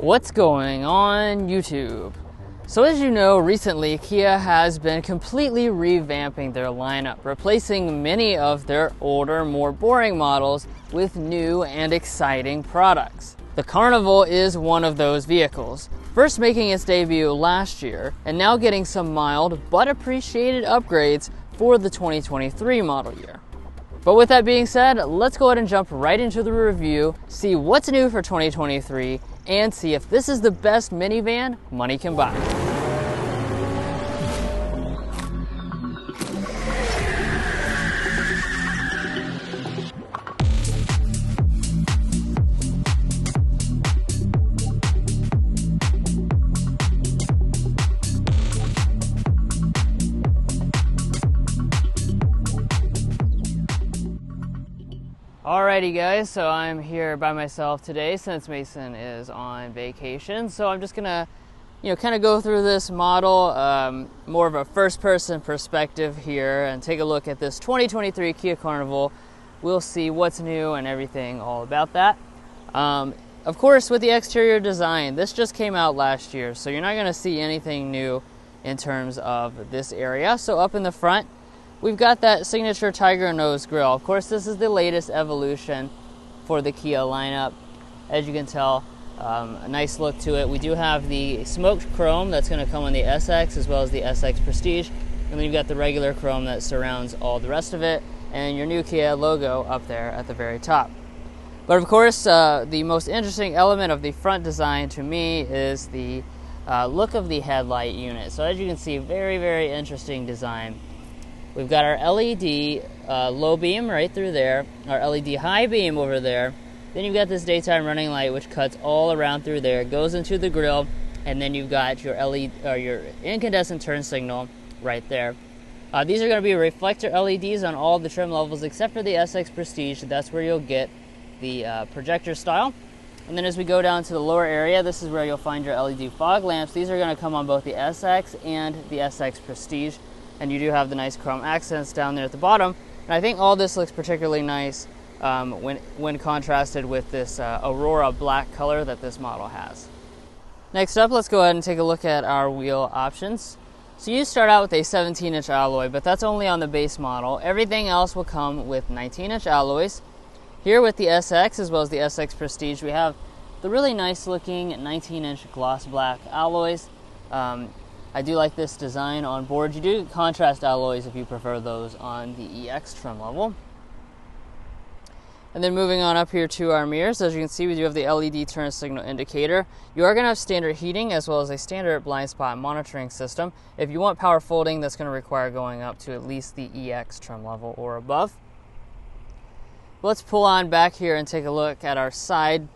What's going on YouTube? So, as you know, recently Kia has been completely revamping their lineup, replacing many of their older, more boring models with new and exciting products. The Carnival is one of those vehicles, first making its debut last year, and now getting some mild but appreciated upgrades for the 2023 model year. But with that being said, let's go ahead and jump right into the review, see what's new for 2023, and see if this is the best minivan money can buy. Alrighty, guys, so I'm here by myself today since Mason is on vacation. So I'm just gonna, you know, kind of go through this model, um, more of a first person perspective here, and take a look at this 2023 Kia Carnival. We'll see what's new and everything all about that. Um, of course, with the exterior design, this just came out last year, so you're not gonna see anything new in terms of this area. So up in the front, We've got that signature tiger nose grill. Of course, this is the latest evolution for the Kia lineup. As you can tell, um, a nice look to it. We do have the smoked chrome that's going to come on the SX as well as the SX Prestige. And then you've got the regular chrome that surrounds all the rest of it, and your new Kia logo up there at the very top. But of course, uh, the most interesting element of the front design to me is the uh, look of the headlight unit. So, as you can see, very, very interesting design. We've got our LED uh, low beam right through there, our LED high beam over there. Then you've got this daytime running light which cuts all around through there, goes into the grill, and then you've got your LED or your incandescent turn signal right there. Uh, these are going to be reflector LEDs on all the trim levels except for the SX Prestige. That's where you'll get the uh, projector style. And then as we go down to the lower area, this is where you'll find your LED fog lamps. These are going to come on both the SX and the SX Prestige and you do have the nice chrome accents down there at the bottom. And I think all this looks particularly nice um, when, when contrasted with this uh, Aurora black color that this model has. Next up, let's go ahead and take a look at our wheel options. So you start out with a 17 inch alloy, but that's only on the base model. Everything else will come with 19 inch alloys. Here with the SX as well as the SX Prestige, we have the really nice looking 19 inch gloss black alloys. Um, I do like this design on board. You do contrast alloys if you prefer those on the EX trim level. And then moving on up here to our mirrors, as you can see, we do have the LED turn signal indicator. You are going to have standard heating as well as a standard blind spot monitoring system. If you want power folding, that's going to require going up to at least the EX trim level or above. Let's pull on back here and take a look at our side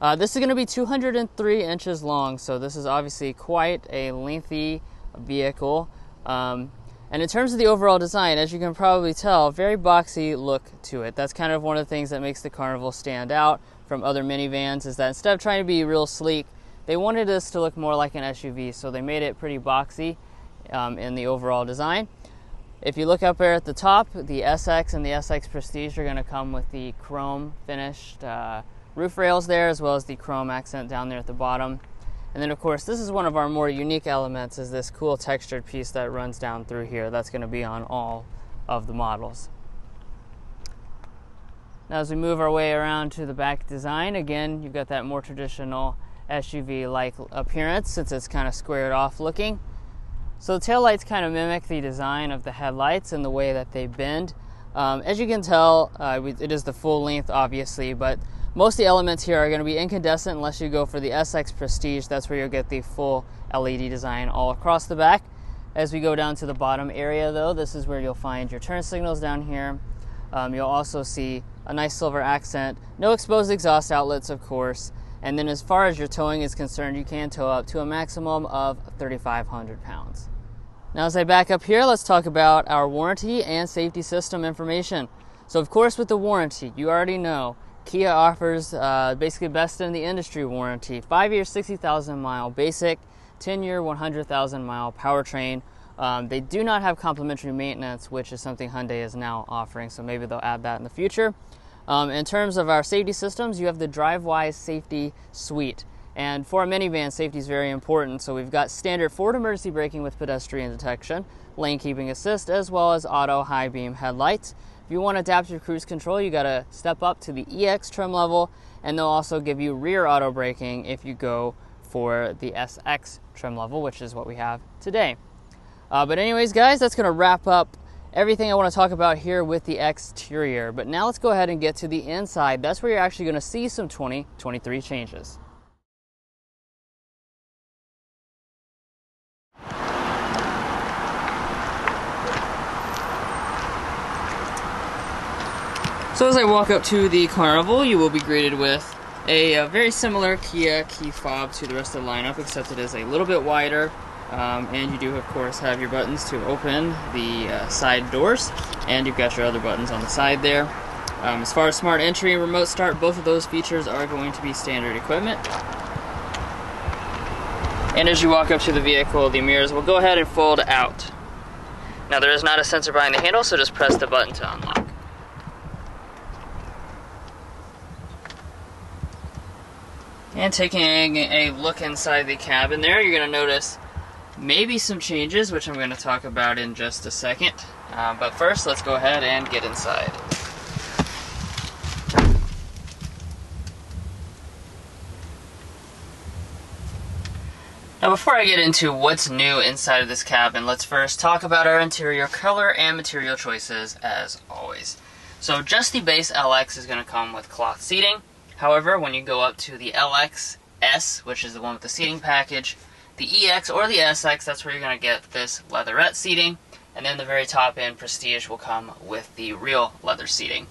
uh, this is going to be 203 inches long, so this is obviously quite a lengthy vehicle. Um, and in terms of the overall design, as you can probably tell, very boxy look to it. That's kind of one of the things that makes the Carnival stand out from other minivans is that instead of trying to be real sleek, they wanted this to look more like an SUV, so they made it pretty boxy um, in the overall design. If you look up there at the top, the SX and the SX Prestige are going to come with the chrome finished uh, roof rails there as well as the chrome accent down there at the bottom. And then of course this is one of our more unique elements is this cool textured piece that runs down through here. That's going to be on all of the models. Now as we move our way around to the back design, again you've got that more traditional SUV-like appearance since it's kind of squared off looking. So the taillights kind of mimic the design of the headlights and the way that they bend. Um, as you can tell, uh, it is the full length obviously, but most of the elements here are going to be incandescent unless you go for the SX Prestige. That's where you'll get the full LED design all across the back. As we go down to the bottom area though, this is where you'll find your turn signals down here. Um, you'll also see a nice silver accent, no exposed exhaust outlets of course, and then as far as your towing is concerned, you can tow up to a maximum of 3,500 pounds. Now as I back up here, let's talk about our warranty and safety system information. So of course with the warranty, you already know Kia offers uh, basically best in the industry warranty. Five year, 60,000 mile basic, 10 year, 100,000 mile powertrain. Um, they do not have complimentary maintenance, which is something Hyundai is now offering, so maybe they'll add that in the future. Um, in terms of our safety systems, you have the DriveWise Safety Suite. And for a minivan, safety is very important. So we've got standard forward emergency braking with pedestrian detection, lane keeping assist, as well as auto high beam headlights. If you want adaptive cruise control, you got to step up to the EX trim level, and they'll also give you rear auto braking if you go for the SX trim level, which is what we have today. Uh, but anyways, guys, that's going to wrap up everything I want to talk about here with the exterior. But now let's go ahead and get to the inside. That's where you're actually going to see some 2023 changes. So as I walk up to the Carnival, you will be greeted with a, a, very similar Kia key fob to the rest of the lineup, except it is a little bit wider. Um, and you do, of course, have your buttons to open the uh, side doors, and you've got your other buttons on the side there. Um, as far as smart entry and remote start, both of those features are going to be standard equipment. And as you walk up to the vehicle, the mirrors will go ahead and fold out. Now there is not a sensor behind the handle, so just press the button to unlock. And taking a look inside the cabin there, you're going to notice maybe some changes, which I'm going to talk about in just a second. Uh, but first, let's go ahead and get inside. Now before I get into what's new inside of this cabin, let's first talk about our interior color and material choices as always. So just the base LX is going to come with cloth seating. However, when you go up to the LX-S, which is the one with the seating package, the EX or the SX, that's where you're going to get this leatherette seating. And then the very top end Prestige will come with the real leather seating.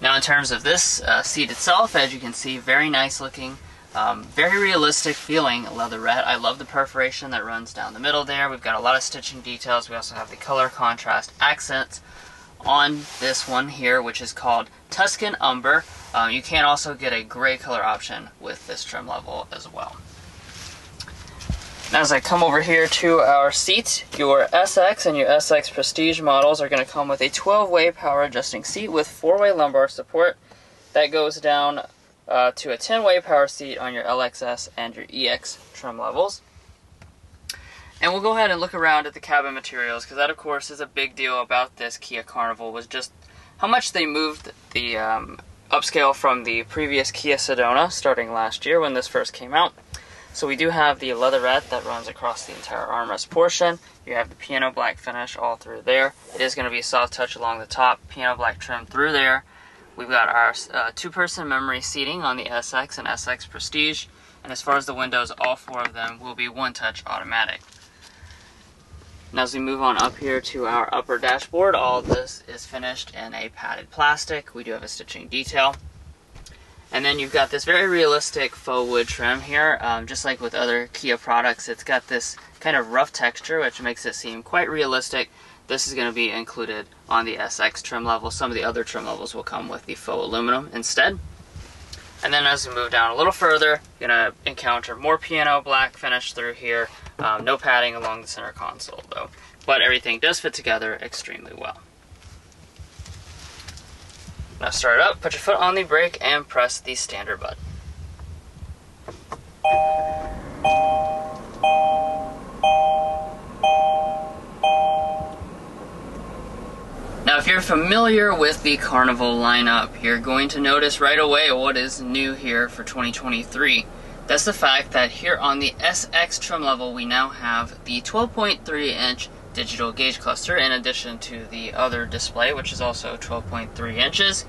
Now in terms of this uh, seat itself, as you can see, very nice looking, um, very realistic feeling leatherette. I love the perforation that runs down the middle there. We've got a lot of stitching details. We also have the color contrast accents on this one here, which is called Tuscan Umber. Um, you can also get a gray color option with this trim level as well. Now as I come over here to our seat, your SX and your SX Prestige models are going to come with a 12-way power adjusting seat with 4-way lumbar support. That goes down uh, to a 10-way power seat on your LXS and your EX trim levels. And we'll go ahead and look around at the cabin materials because that, of course, is a big deal about this Kia Carnival was just how much they moved the um, upscale from the previous Kia Sedona starting last year when this first came out. So we do have the leatherette that runs across the entire armrest portion. You have the piano black finish all through there. It is going to be soft touch along the top, piano black trim through there. We've got our uh, two-person memory seating on the SX and SX Prestige. And as far as the windows, all four of them will be one-touch automatic. Now as we move on up here to our upper dashboard, all this is finished in a padded plastic. We do have a stitching detail. And then you've got this very realistic faux wood trim here. Um, just like with other Kia products, it's got this kind of rough texture, which makes it seem quite realistic. This is going to be included on the SX trim level. Some of the other trim levels will come with the faux aluminum instead. And then as we move down a little further, you're to encounter more piano black finish through here. Um, no padding along the center console though. But everything does fit together extremely well. Now start up, put your foot on the brake, and press the standard button. You're familiar with the Carnival lineup, you're going to notice right away what is new here for 2023. That's the fact that here on the SX trim level, we now have the 12.3 inch digital gauge cluster in addition to the other display, which is also 12.3 inches.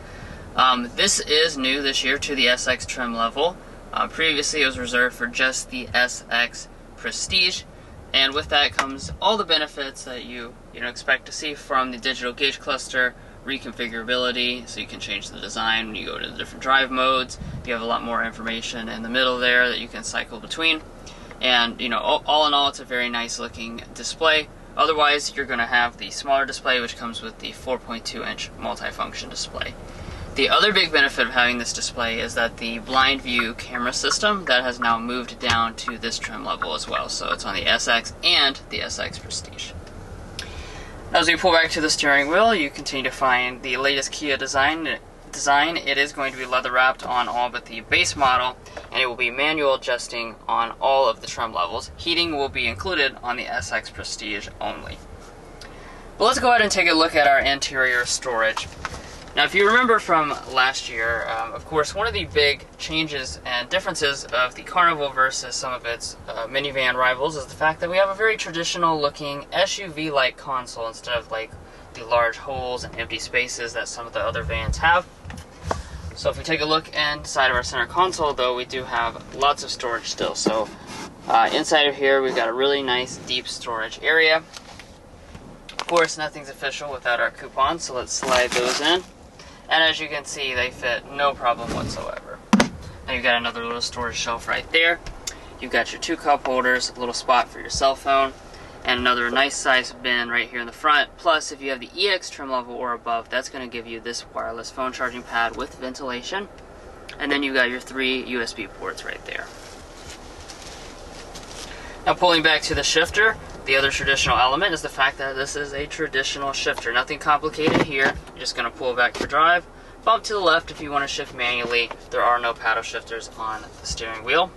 Um, this is new this year to the SX trim level. Uh, previously, it was reserved for just the SX Prestige, and with that comes all the benefits that you you know expect to see from the digital gauge cluster reconfigurability. So you can change the design when you go to the different drive modes. You have a lot more information in the middle there that you can cycle between. And you know all, all in all it's a very nice looking display. Otherwise you're going to have the smaller display which comes with the 4.2 inch multifunction display the other big benefit of having this display is that the blind view camera system that has now moved down to this trim level as well. So it's on the SX and the SX Prestige. As we pull back to the steering wheel, you continue to find the latest Kia design design, it is going to be leather wrapped on all but the base model, and it will be manual adjusting on all of the trim levels. Heating will be included on the SX Prestige only. But let's go ahead and take a look at our interior storage. Now, if you remember from last year, um, of course, one of the big changes and differences of the Carnival versus some of its uh, minivan rivals is the fact that we have a very traditional looking SUV-like console instead of like the large holes and empty spaces that some of the other vans have. So if we take a look inside of our center console, though, we do have lots of storage still. So uh, inside of here, we've got a really nice deep storage area. Of course, nothing's official without our coupons, so let's slide those in. And as you can see, they fit no problem whatsoever. Now you've got another little storage shelf right there. You've got your two cup holders, a little spot for your cell phone, and another nice size bin right here in the front. Plus, if you have the EX trim level or above, that's going to give you this wireless phone charging pad with ventilation. And then you've got your three USB ports right there. Now pulling back to the shifter, the other traditional element is the fact that this is a traditional shifter. Nothing complicated here. You're just going to pull back for drive, bump to the left if you want to shift manually. There are no paddle shifters on the steering wheel.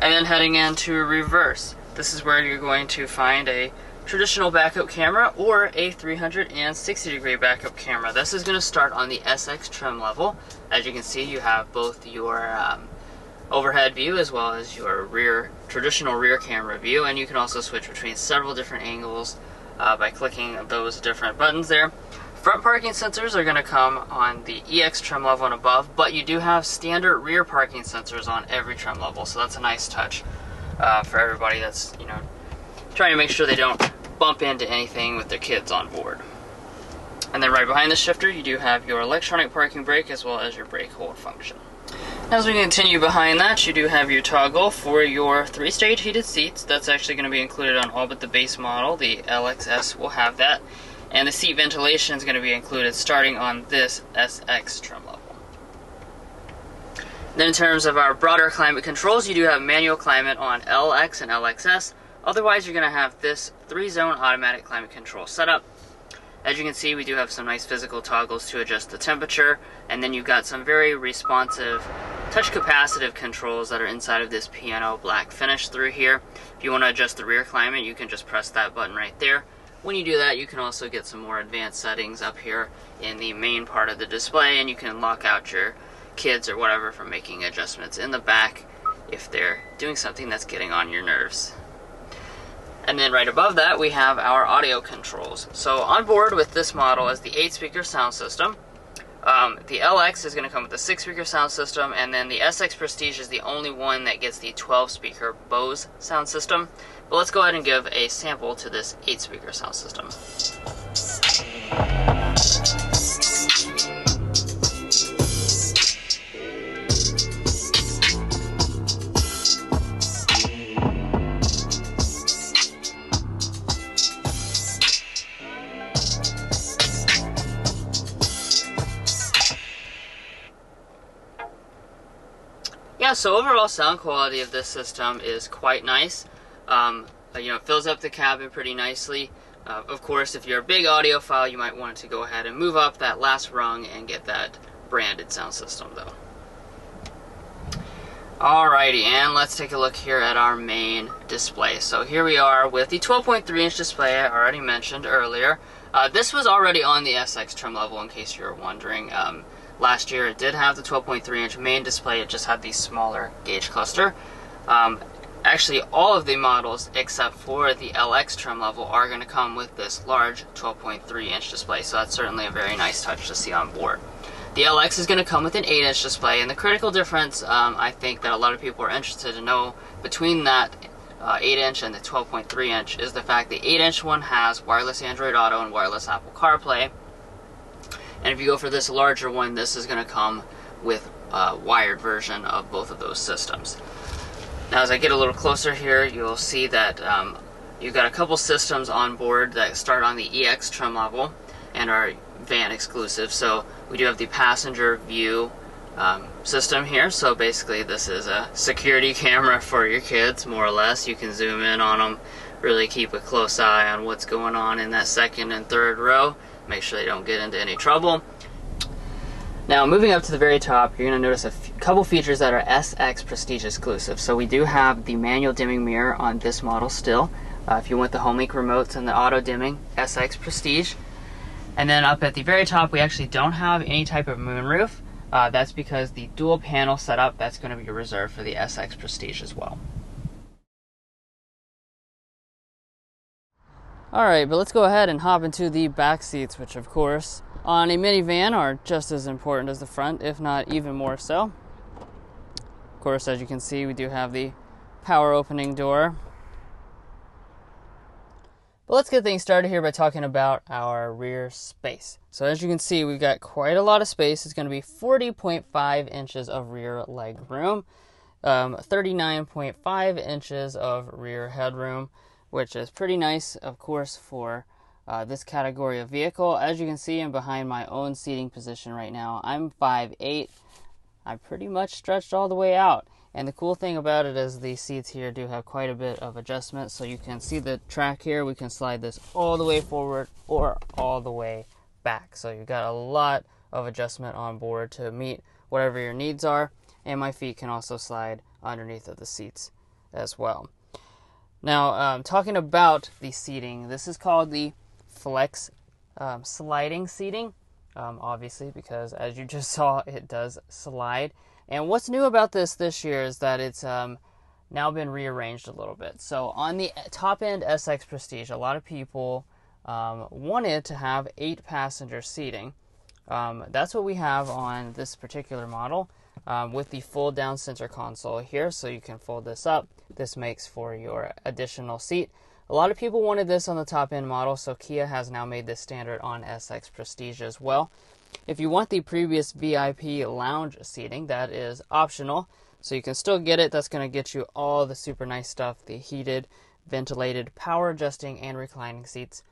And then heading into reverse. This is where you're going to find a traditional backup camera or a 360 degree backup camera. This is going to start on the SX trim level. As you can see, you have both your um, overhead view as well as your rear traditional rear camera view and you can also switch between several different angles uh, by clicking those different buttons there. Front parking sensors are going to come on the EX trim level and above, but you do have standard rear parking sensors on every trim level, so that's a nice touch uh, for everybody that's you know trying to make sure they don't bump into anything with their kids on board. And then right behind the shifter, you do have your electronic parking brake as well as your brake hold function. As we continue behind that, you do have your toggle for your three-stage heated seats. That's actually going to be included on all but the base model. The LXS will have that. And the seat ventilation is going to be included starting on this SX trim level. Then in terms of our broader climate controls, you do have manual climate on LX and LXS. Otherwise, you're going to have this three-zone automatic climate control setup. As you can see, we do have some nice physical toggles to adjust the temperature, and then you've got some very responsive touch capacitive controls that are inside of this piano black finish through here. If you want to adjust the rear climate, you can just press that button right there. When you do that, you can also get some more advanced settings up here in the main part of the display, and you can lock out your kids or whatever from making adjustments in the back if they're doing something that's getting on your nerves. And then right above that, we have our audio controls. So on board with this model is the 8-speaker sound system. Um, the LX is going to come with a 6-speaker sound system, and then the SX Prestige is the only one that gets the 12-speaker Bose sound system. But let's go ahead and give a sample to this 8-speaker sound system. So overall sound quality of this system is quite nice. Um, uh, you know, it fills up the cabin pretty nicely. Uh, of course, if you're a big audiophile, you might want to go ahead and move up that last rung and get that branded sound system, though. Alrighty, and let's take a look here at our main display. So here we are with the 12.3 inch display I already mentioned earlier. Uh, this was already on the SX trim level, in case you were wondering. Um, Last year it did have the 12.3 inch main display, it just had the smaller gauge cluster. Um, actually, all of the models except for the LX trim level are going to come with this large 12.3 inch display, so that's certainly a very nice touch to see on board. The LX is going to come with an 8 inch display, and the critical difference um, I think that a lot of people are interested to know between that uh, 8 inch and the 12.3 inch is the fact the 8 inch one has wireless Android Auto and wireless Apple CarPlay, and if you go for this larger one, this is going to come with a wired version of both of those systems. Now as I get a little closer here, you'll see that um, you've got a couple systems on board that start on the EX trim level and are van exclusive. So we do have the passenger view um, system here. So basically this is a security camera for your kids, more or less. You can zoom in on them, really keep a close eye on what's going on in that second and third row make sure they don't get into any trouble. Now, moving up to the very top, you're going to notice a couple features that are SX Prestige exclusive. So we do have the manual dimming mirror on this model still. Uh, if you want the HomeLink remotes and the auto dimming, SX Prestige. And then up at the very top, we actually don't have any type of moonroof. Uh, that's because the dual panel setup, that's going to be reserved for the SX Prestige as well. Alright, but let's go ahead and hop into the back seats, which of course on a minivan are just as important as the front, if not even more so. Of course, as you can see, we do have the power opening door. But let's get things started here by talking about our rear space. So as you can see, we've got quite a lot of space. It's going to be 40.5 inches of rear leg room, um, 39.5 inches of rear headroom, which is pretty nice, of course, for uh, this category of vehicle. As you can see, I'm behind my own seating position right now. I'm 5'8". I'm pretty much stretched all the way out. And the cool thing about it is the seats here do have quite a bit of adjustment. So you can see the track here. We can slide this all the way forward or all the way back. So you've got a lot of adjustment on board to meet whatever your needs are. And my feet can also slide underneath of the seats as well. Now, um, talking about the seating, this is called the flex um, sliding seating, um, obviously, because as you just saw, it does slide. And what's new about this this year is that it's um, now been rearranged a little bit. So on the top end SX Prestige, a lot of people um, wanted to have eight passenger seating. Um, that's what we have on this particular model um, with the fold down center console here. So you can fold this up. This makes for your additional seat. A lot of people wanted this on the top end model, so Kia has now made this standard on SX Prestige as well. If you want the previous VIP lounge seating, that is optional. So you can still get it. That's going to get you all the super nice stuff the heated, ventilated, power adjusting, and reclining seats.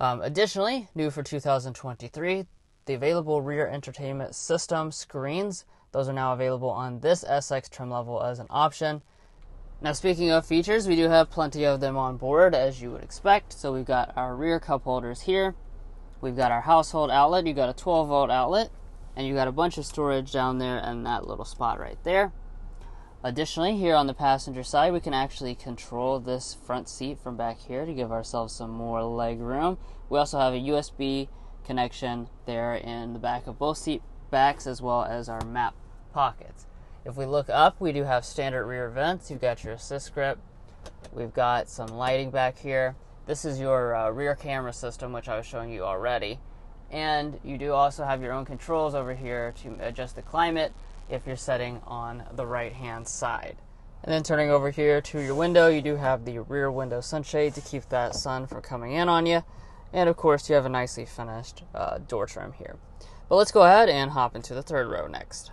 Um, additionally, new for 2023, the available rear entertainment system screens. Those are now available on this SX trim level as an option. Now, speaking of features, we do have plenty of them on board, as you would expect. So we've got our rear cup holders here. We've got our household outlet. You've got a 12 volt outlet, and you got a bunch of storage down there and that little spot right there. Additionally, here on the passenger side, we can actually control this front seat from back here to give ourselves some more leg room. We also have a USB connection there in the back of both seat backs as well as our map pockets. If we look up, we do have standard rear vents. You've got your assist grip. We've got some lighting back here. This is your uh, rear camera system, which I was showing you already. And you do also have your own controls over here to adjust the climate if you're setting on the right hand side. And then turning over here to your window, you do have the rear window sunshade to keep that sun from coming in on you. And of course, you have a nicely finished uh, door trim here. But let's go ahead and hop into the third row next.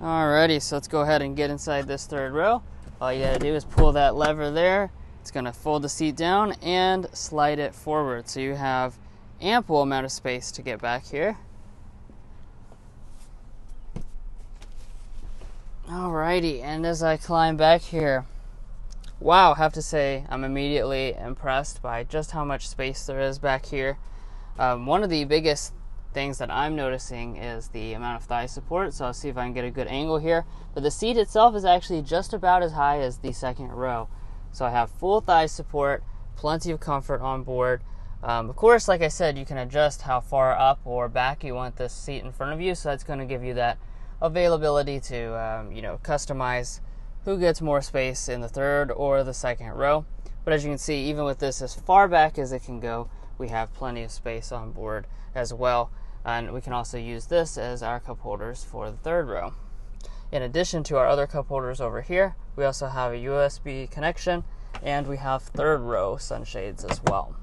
Alrighty, so let's go ahead and get inside this third row. All you gotta do is pull that lever there it's to fold the seat down and slide it forward. So you have ample amount of space to get back here. Alrighty, and as I climb back here, wow, have to say I'm immediately impressed by just how much space there is back here. Um, one of the biggest things that I'm noticing is the amount of thigh support, so I'll see if I can get a good angle here. But the seat itself is actually just about as high as the second row. So I have full thigh support, plenty of comfort on board. Um, of course, like I said, you can adjust how far up or back you want this seat in front of you, so that's going to give you that availability to, um, you know, customize who gets more space in the third or the second row. But as you can see, even with this as far back as it can go, we have plenty of space on board as well. And we can also use this as our cup holders for the third row. In addition to our other cup holders over here, we also have a USB connection and we have third row sunshades as well.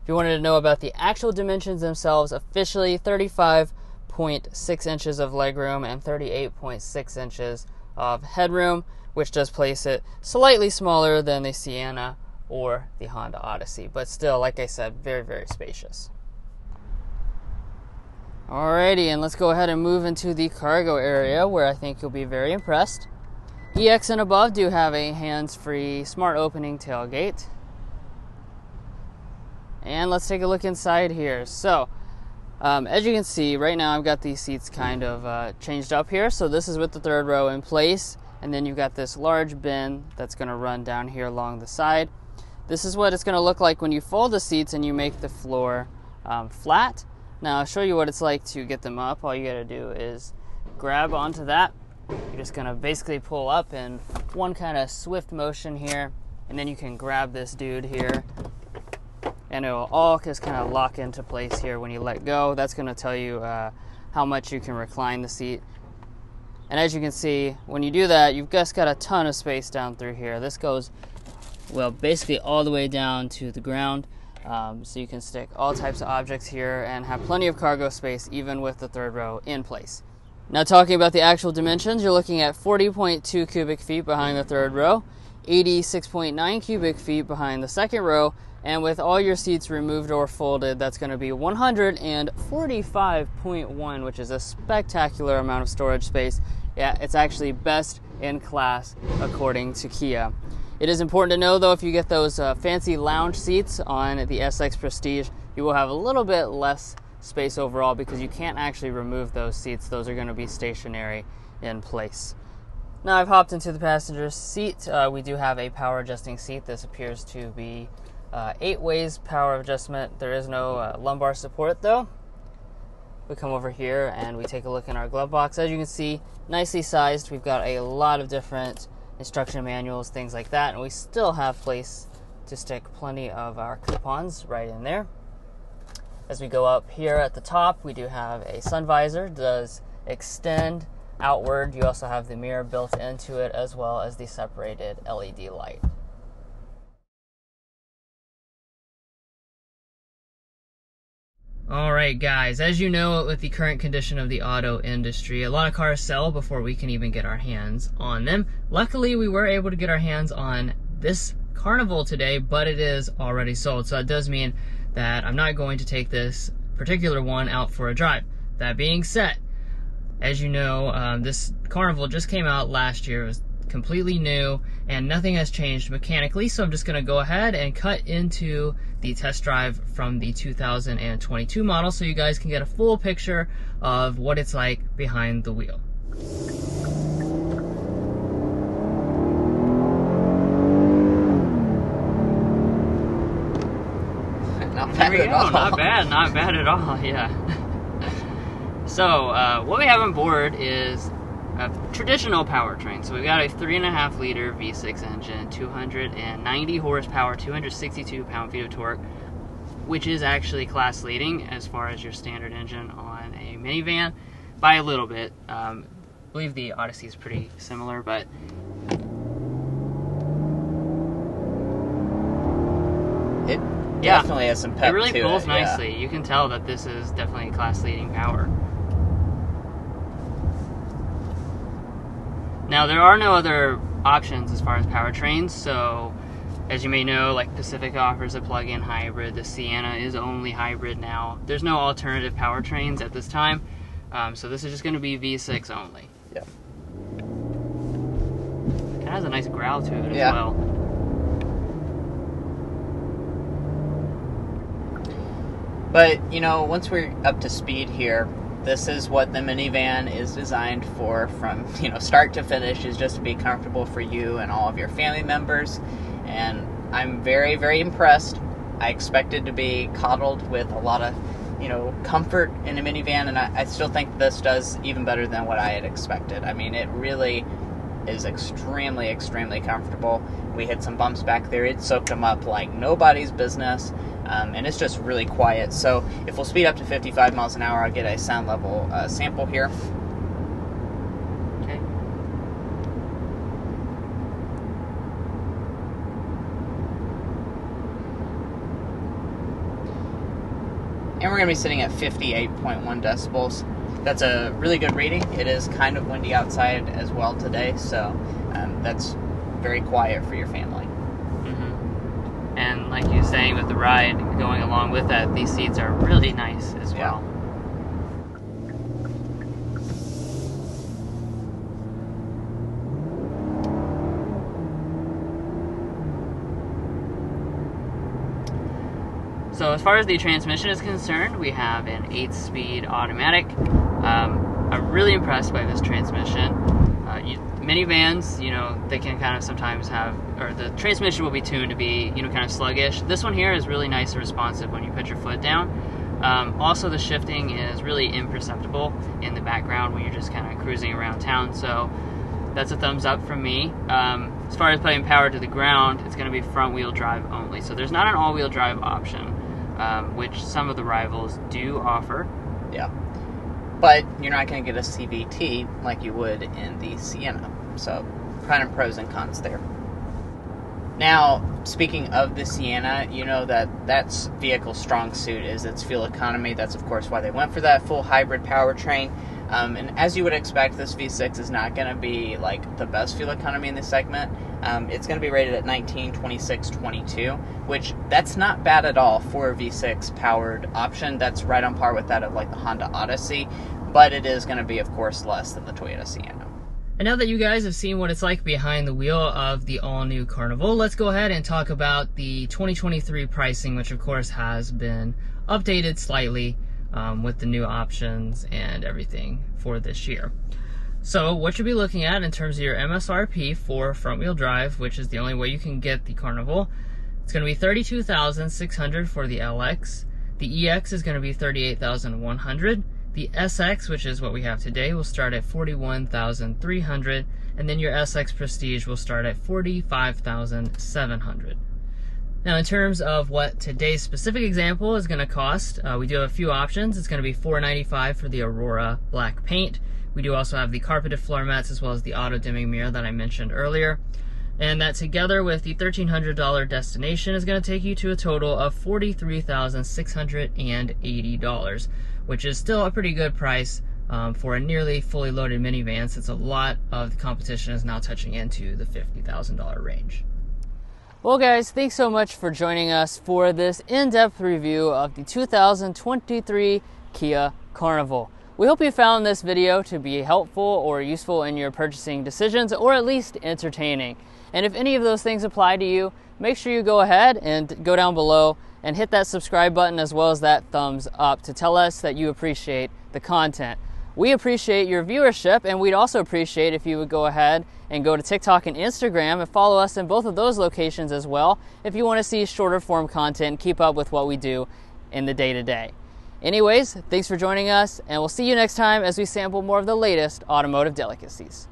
If you wanted to know about the actual dimensions themselves, officially 35.6 inches of legroom and 38.6 inches of headroom, which does place it slightly smaller than the Sienna or the Honda Odyssey, but still, like I said, very, very spacious. Alrighty, and let's go ahead and move into the cargo area where I think you'll be very impressed. EX and above do have a hands free smart opening tailgate. and let's take a look inside here. So, um, as you can see, right now I've got these seats kind of uh, changed up here. So this is with the third row in place, and then you've got this large bin that's going to run down here along the side. This is what it's going to look like when you fold the seats and you make the floor um, flat. Now I'll show you what it's like to get them up. All you got to do is grab onto that. You're just to basically pull up in one kind of swift motion here, and then you can grab this dude here and it will all just kind of lock into place here when you let go. That's to tell you uh, how much you can recline the seat. And as you can see, when you do that, you've just got a ton of space down through here. This goes, well, basically all the way down to the ground. Um, so you can stick all types of objects here and have plenty of cargo space even with the third row in place. Now talking about the actual dimensions, you're looking at 40.2 cubic feet behind the third row, 86.9 cubic feet behind the second row, and with all your seats removed or folded, that's going to be 145.1, which is a spectacular amount of storage space. Yeah, it's actually best in class according to Kia. It is important to know though, if you get those uh, fancy lounge seats on the SX Prestige, you will have a little bit less space overall because you can't actually remove those seats. Those are going to be stationary in place. Now I've hopped into the passenger seat. Uh, we do have a power adjusting seat. This appears to be uh, eight ways power adjustment. There is no uh, lumbar support though. We come over here and we take a look in our glove box. As you can see, nicely sized. We've got a lot of different instruction manuals, things like that, and we still have place to stick plenty of our coupons right in there. As we go up here at the top, we do have a sun visor. Does extend outward. You also have the mirror built into it as well as the separated LED light. All right, guys, as you know, with the current condition of the auto industry, a lot of cars sell before we can even get our hands on them. Luckily, we were able to get our hands on this Carnival today, but it is already sold. So that does mean that I'm not going to take this particular one out for a drive. That being said, as you know, um, this Carnival just came out last year. It was completely new and nothing has changed mechanically. So I'm just going to go ahead and cut into the test drive from the 2022 model so you guys can get a full picture of what it's like behind the wheel. Not bad There we at go. all. Not bad. Not bad at all. Yeah. so uh, what we have on board is a traditional powertrain. So we've got a three and a half liter V6 engine, 290 horsepower, 262 pound feet of torque, which is actually class leading as far as your standard engine on a minivan by a little bit. Um, I believe the Odyssey is pretty similar, but It Yeah. definitely has some pep it really pulls it, yeah. nicely. You can tell that this is definitely class leading power. Now there are no other options as far as powertrains, so as you may know, like Pacifica offers a plug-in hybrid. The Sienna is only hybrid now. There's no alternative powertrains at this time, um, so this is just going to be V6 only. Yeah. Kind of has a nice growl to it Yeah. as well. But you know, once we're up to speed here, this is what the minivan is designed for from you know start to finish is just to be comfortable for you and all of your family members. And i'm very very impressed. I expected to be coddled with a lot of you know comfort in a minivan and I, I still think this does even better than what i had expected. I mean it really is extremely extremely comfortable we hit some bumps back there it soaked them up like nobody's business um, and it's just really quiet. So if we'll speed up to 55 miles an hour, I'll get a sound level uh, sample here. Okay. And we're going to be sitting at 58.1 decibels. That's a really good reading. It is kind of windy outside as well today, so um, that's very quiet for your family. hmm And like you were saying with the ride going along with that, these seats are really nice as Yeah. well. So as far as the transmission is concerned, we have an 8-speed automatic. Um, I'm really impressed by this transmission. Minivans, you know, they can kind of sometimes have, or the transmission will be tuned to be, you know, kind of sluggish. This one here is really nice and responsive when you put your foot down. Um, also, the shifting is really imperceptible in the background when you're just kind of cruising around town. So that's a thumbs up from me. Um, as far as putting power to the ground, it's going to be front wheel drive only. So there's not an all wheel drive option, um, which some of the rivals do offer. Yeah. But you're not going to get a CVT like you would in the Sienna. So, kind of pros and cons there. Now, speaking of the Sienna, you know that that's vehicle strong suit is its fuel economy. That's of course why they went for that full hybrid powertrain. Um, and as you would expect, this V6 is not going to be like the best fuel economy in this segment. Um, it's going to be rated at 19, 26, 22, which that's not bad at all for a V6 powered option. That's right on par with that of like the Honda Odyssey, but it is going to be, of course, less than the Toyota Sienna. And now that you guys have seen what it's like behind the wheel of the all-new Carnival, let's go ahead and talk about the 2023 pricing, which of course has been updated slightly um, with the new options and everything for this year. So what you'll be looking at in terms of your MSRP for front-wheel drive, which is the only way you can get the Carnival, it's going to be 32,600 for the LX. The EX is going to be 38,100. The SX, which is what we have today, will start at 41,300, and then your SX Prestige will start at 45,700. Now, in terms of what today's specific example is going to cost, uh, we do have a few options. It's going to be 495 for the Aurora black paint. We do also have the carpeted floor mats as well as the auto dimming mirror that I mentioned earlier. And that together with the $1,300 destination is going to take you to a total of $43,680 which is still a pretty good price um, for a nearly fully loaded minivan since a lot of the competition is now touching into the $50,000 range. Well, guys, thanks so much for joining us for this in depth review of the 2023 Kia Carnival. We hope you found this video to be helpful or useful in your purchasing decisions or at least entertaining. And if any of those things apply to you, make sure you go ahead and go down below and hit that subscribe button as well as that thumbs up to tell us that you appreciate the content. We appreciate your viewership, and we'd also appreciate if you would go ahead and go to TikTok and Instagram and follow us in both of those locations as well if you want to see shorter form content, keep up with what we do in the day to day. Anyways, thanks for joining us, and we'll see you next time as we sample more of the latest automotive delicacies.